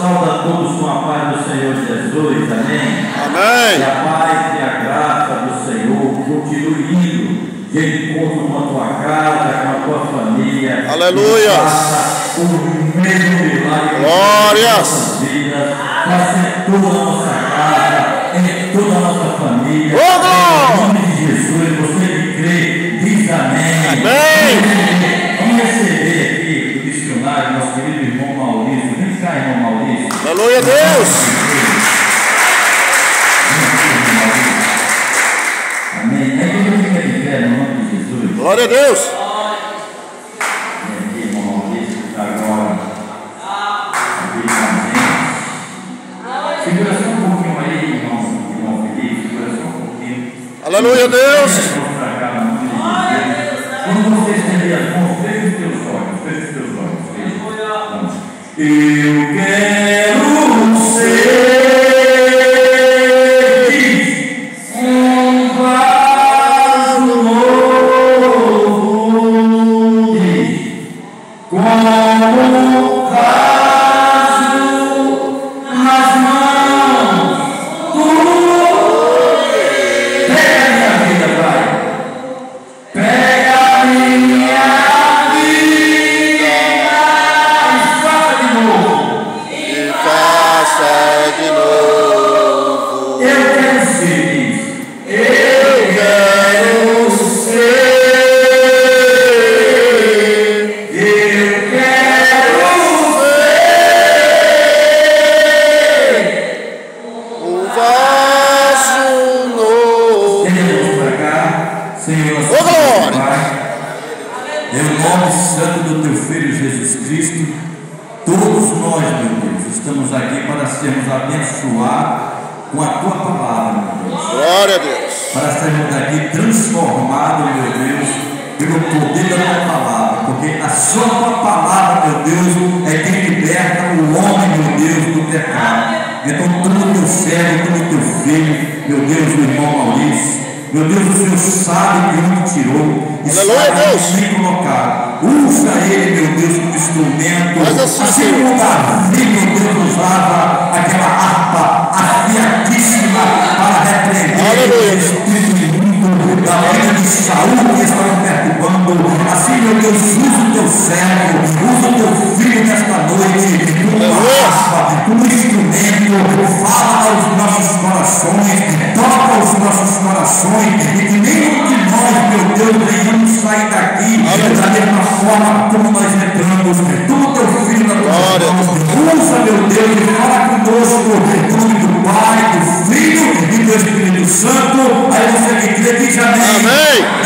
Salva a todos com a paz do Senhor Jesus, amém? Que Amém. a paz e a graça do Senhor continue indo de encontro com a tua casa, com a tua família. Aleluia. Faça o mesmo milagre Glórias. em nossas vidas, faça em toda a nossa casa, em toda a nossa família. Glória. Em nome de Jesus, você que crê, diz amém. Amém. Vamos receber aqui o missionário, nosso querido irmão Maurício. Vem cá, irmão Maurício. Aleluia a Deus. Amém. Jesus. Glória a Deus. Gente. Segura só um pouquinho aí, irmão, irmão Felipe. Segura só um pouquinho. Aleluia a Deus. Quando você estender as mãos, feche os teus olhos. Feche os teus olhos. Eu quero Ô, glória! Em nome santo do teu Filho Jesus Cristo, todos nós, meu Deus, estamos aqui para sermos abençoados com a tua palavra, meu Deus. Glória a Deus. Para sermos aqui transformados, meu Deus, pelo poder da tua palavra, porque a sua tua palavra, meu Deus, é quem liberta o homem, meu Deus, do pecado. Então, todo teu servo, todo teu filho, meu Deus, o irmão Maurício, meu Deus, o Senhor sabe de onde tirou e Aleluia, sabe Deus. onde tem colocado. Usa ele, meu Deus, como instrumento. Assim, assim como Davi, meu Deus, usava aquela harpa afiadíssima para repreender o espírito imundo da vida de Saúl que estavam perturbando. Assim, meu Deus, usa o teu servo, usa o teu filho nesta noite, como harpa, como instrumento, fala aos nossos corações, toca os nossos e que nenhum de nós, meu Deus, venhamos sair daqui da mesma forma como nós entramos. Né? Tu, teu filho, na nós usa, meu Deus, e fala conosco, em nome do Pai, do Filho e do Espírito Santo. Aí você me crê, diz amém. amém.